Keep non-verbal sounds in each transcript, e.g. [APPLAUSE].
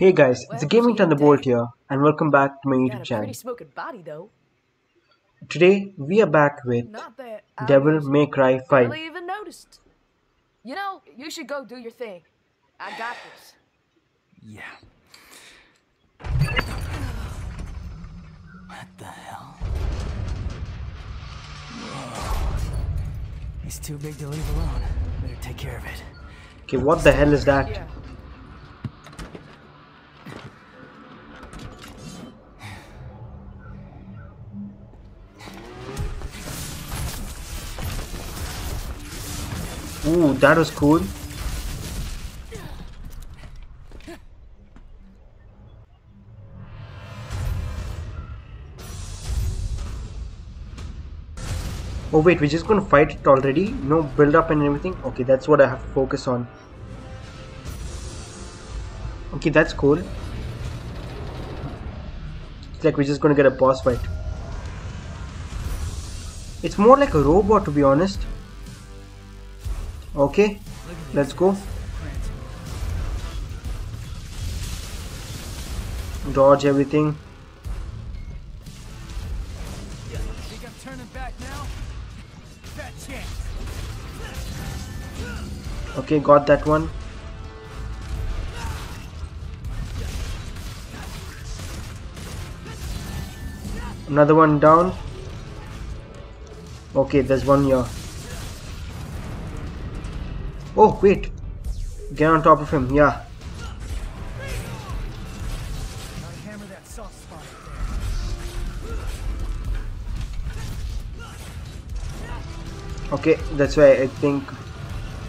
Hey guys, it's Well, Gaming so you Thunderbolt here, and welcome back to my Got YouTube channel. body. Today we are back with Not that I Devil May Cry 5. barely even noticed. You know, you should go do your thing. I got this. Yeah. What the hell? Whoa. He's too big to leave alone. Better take care of it. Okay, what the hell is that? That was cool. Oh wait, we're just gonna fight it already? No build up and everything? Okay, that's what I have to focus on. Okay, that's cool. It's like we're just gonna get a boss fight. It's more like a robot to be honest. Okay, let's go. Dodge everything. Okay, got that one. Another one down. Okay, there's one here. Oh, wait. Get on top of him, yeah. Okay, that's why I think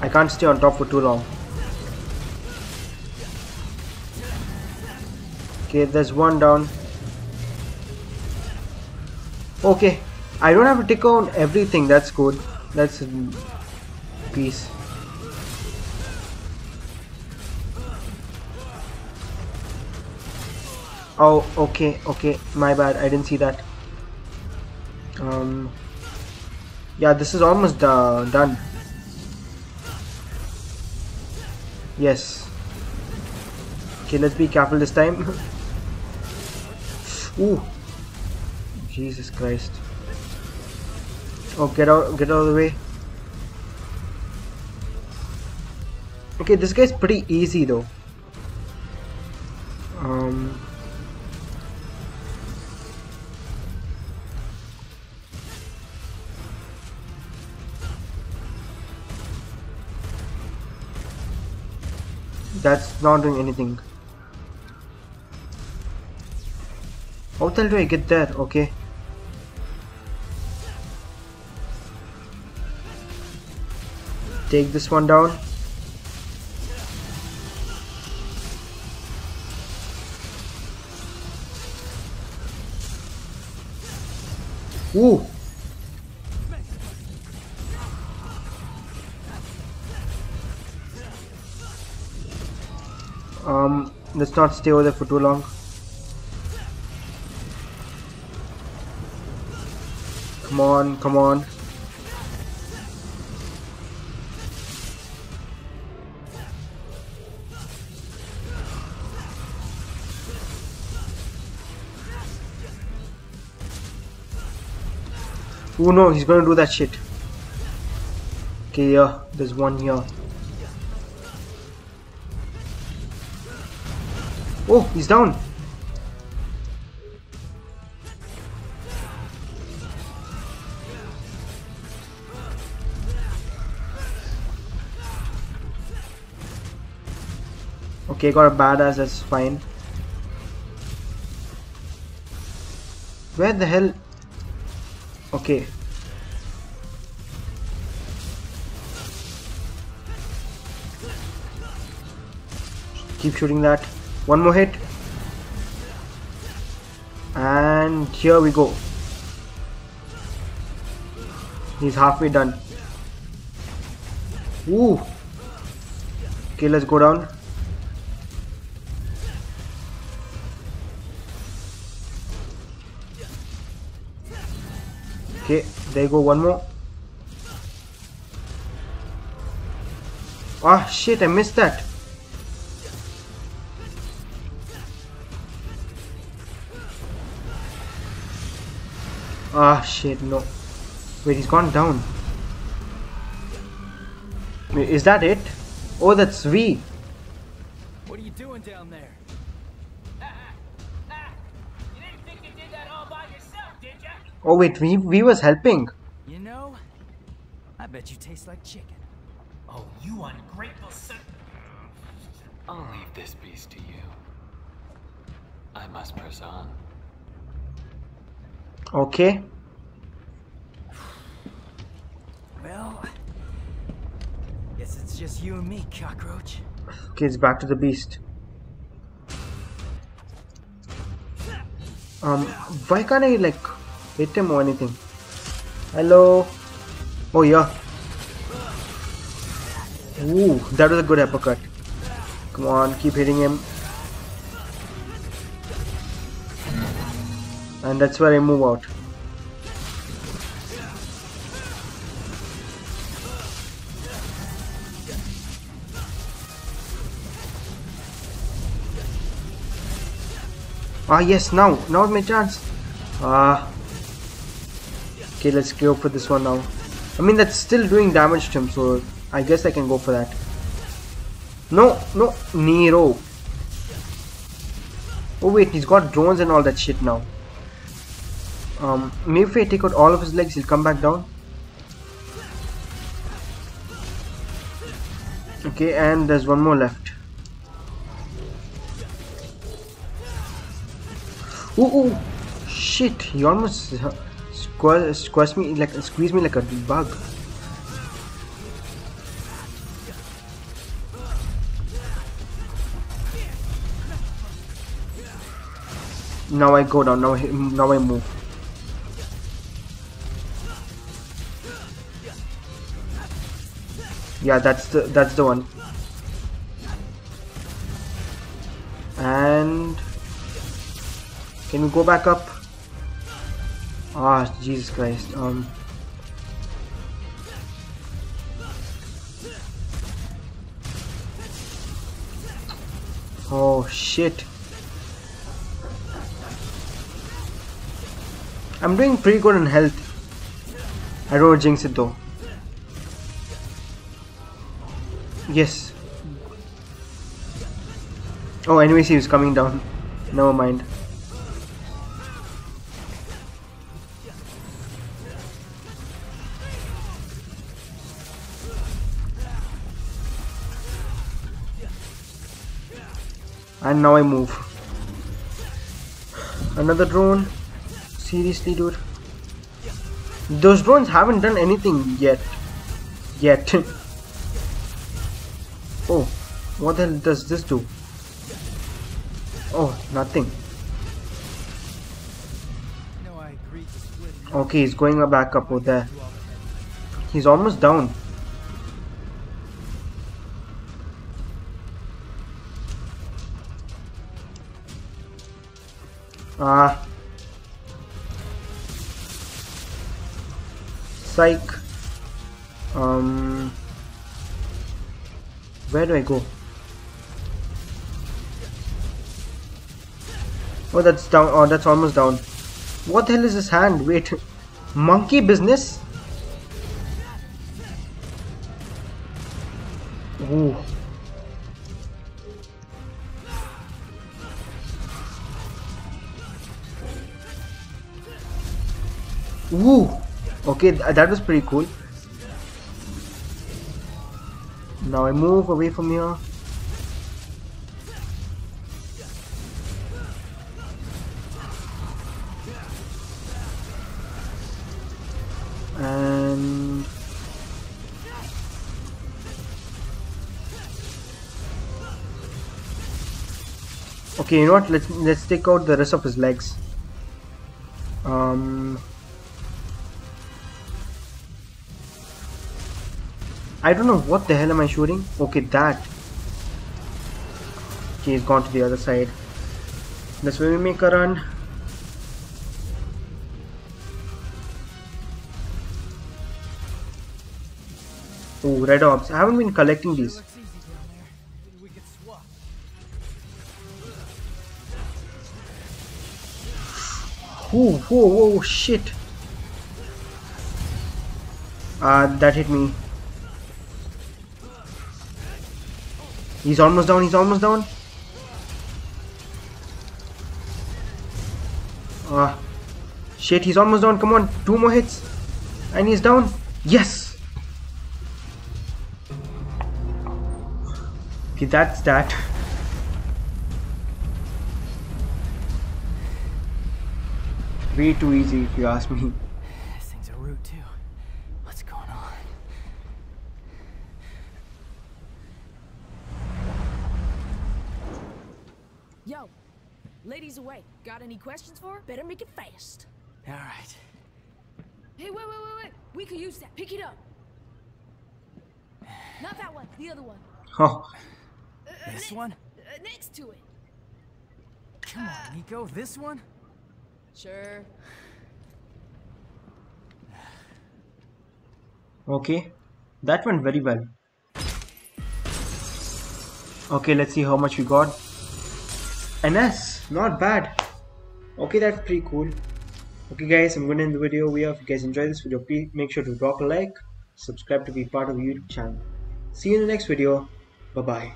I can't stay on top for too long. Okay, there's one down. Okay, I don't have to take on everything. That's good. That's peace. Oh, okay, okay. My bad. I didn't see that. Um. Yeah, this is almost uh, done. Yes. Okay, let's be careful this time. [LAUGHS] Ooh. Jesus Christ. Oh, get out, get out of the way. Okay, this guy's pretty easy though. Um. That's not doing anything. How the hell do I get there? Okay. Take this one down. Ooh. Let's not stay over there for too long. Come on, come on. Oh no, he's gonna do that shit. Okay, yeah, there's one here. Oh, he's down. Okay, got a badass, that's fine. Where the hell? Okay. Keep shooting that. One more hit. And here we go. He's halfway done. Ooh. Okay, let's go down. Okay, there you go, one more. Ah, shit, I missed that. Ah shit, no. Wait, he's gone down. Wait, Is that it? Oh, that's V. What are you doing down there? You didn't think you did that all by yourself, did ya? Oh wait, V, v was helping. You know, I bet you taste like chicken. Oh, you ungrateful son. I'll leave this beast to you. I must press on. Okay. Well, guess it's just you and me, cockroach. Okay, it's back to the beast. Um, why can't I like hit him or anything? Hello. Oh yeah. Ooh, that was a good uppercut. Come on, keep hitting him. And that's where I move out. Ah yes, now, now my chance. Ah. Okay, let's go for this one now. I mean, that's still doing damage to him, so I guess I can go for that. No, no, Nero. Oh wait, he's got drones and all that shit now. Um, maybe if I take out all of his legs, he'll come back down. Okay, and there's one more left. Ooh, ooh, shit! He almost squ squeezed me like squeezed me like a bug. Now I go down. Now I, now I move. Yeah, that's the that's the one. And can we go back up? Ah, Jesus Christ. Um. Oh shit. I'm doing pretty good in health. I don't jinx it though. Yes. Oh, anyways, he was coming down. Never mind. And now I move. Another drone. Seriously, dude. Those drones haven't done anything yet. Yet. [LAUGHS] oh, what the hell does this do? Oh, nothing. Okay, he's going a back up over there. He's almost down. Ah. Psych. Um. Where do I go? Oh, that's down. Oh, that's almost down. What the hell is his hand? Wait. Monkey business? Ooh. Ooh. Okay, th that was pretty cool. Now I move away from here. And okay, you know what? Let's let's take out the rest of his legs. Um. I don't know what the hell am I shooting. Okay, that. Okay, he's gone to the other side. Let's maybe make a run. Oh, red orbs. I haven't been collecting these. Looks easy down there. Maybe we could swap. Whoa, whoa, whoa, shit. Ah, that hit me. He's almost down, he's almost down. Ah. Shit, he's almost down. Come on, two more hits. And he's down. Yes! Okay, that's that. Way too easy if you ask me. This thing's a root too. What's going on? Yo, ladies away. Got any questions for her? Better make it fast. All right. Hey, wait, wait, wait, wait. We could use that. Pick it up. Not that one. The other one. Oh, Uh, This one? Uh, next to it. Come on, Nico. This one? Sure. okay. That went very well. Okay, let's see how much we got. An S, not bad okay that's pretty cool okay guys i'm gonna end the video we if you guys enjoy this video please make sure to drop a like subscribe to be part of the youtube channel see you in the next video bye bye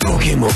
Pokémon